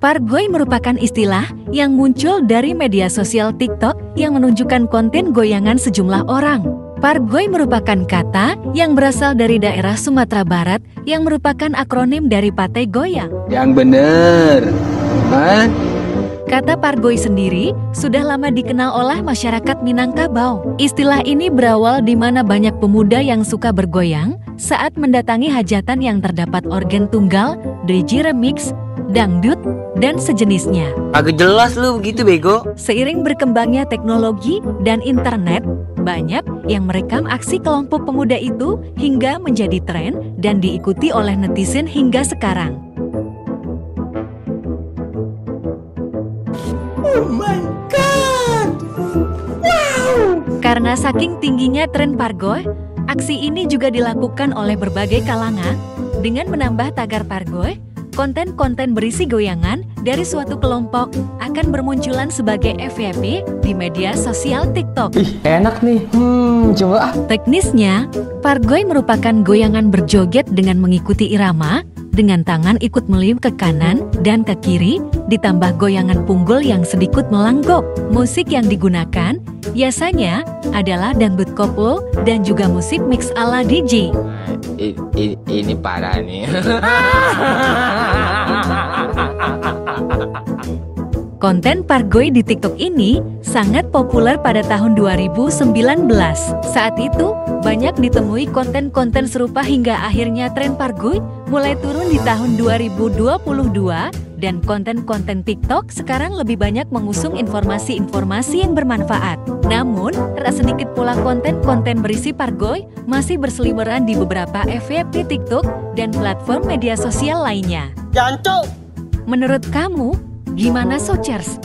Pargoy merupakan istilah yang muncul dari media sosial TikTok yang menunjukkan konten goyangan sejumlah orang. Pargoy merupakan kata yang berasal dari daerah Sumatera Barat yang merupakan akronim dari Partai Goyang. Yang bener. Hah? Kata Pargoy sendiri sudah lama dikenal oleh masyarakat Minangkabau. Istilah ini berawal di mana banyak pemuda yang suka bergoyang saat mendatangi hajatan yang terdapat organ tunggal, DJ remix, dangdut, dan sejenisnya. Agak jelas lu begitu bego. Seiring berkembangnya teknologi dan internet, banyak yang merekam aksi kelompok pemuda itu hingga menjadi tren dan diikuti oleh netizen hingga sekarang. Oh my god! Wow! Karena saking tingginya tren pargoy, aksi ini juga dilakukan oleh berbagai kalangan dengan menambah tagar pargoy, konten-konten berisi goyangan dari suatu kelompok akan bermunculan sebagai FYP di media sosial TikTok. Ih, enak nih. Hmm, coba ah. Teknisnya, pargoy merupakan goyangan berjoget dengan mengikuti irama, dengan tangan ikut meliuk ke kanan dan ke kiri, ditambah goyangan punggul yang sedikit melanggok. Musik yang digunakan biasanya adalah dangdut koplo dan juga musik mix ala DJ. I- i- ini parah nih. Konten Pargoy di TikTok ini sangat populer pada tahun 2019. Saat itu, banyak ditemui konten-konten serupa hingga akhirnya tren Pargoy mulai turun di tahun 2022 dan konten-konten TikTok sekarang lebih banyak mengusung informasi-informasi yang bermanfaat. Namun, tak sedikit pula konten-konten berisi Pargoy masih berseliweran di beberapa FYP TikTok dan platform media sosial lainnya. Jancok! Menurut kamu, Gimana sochers?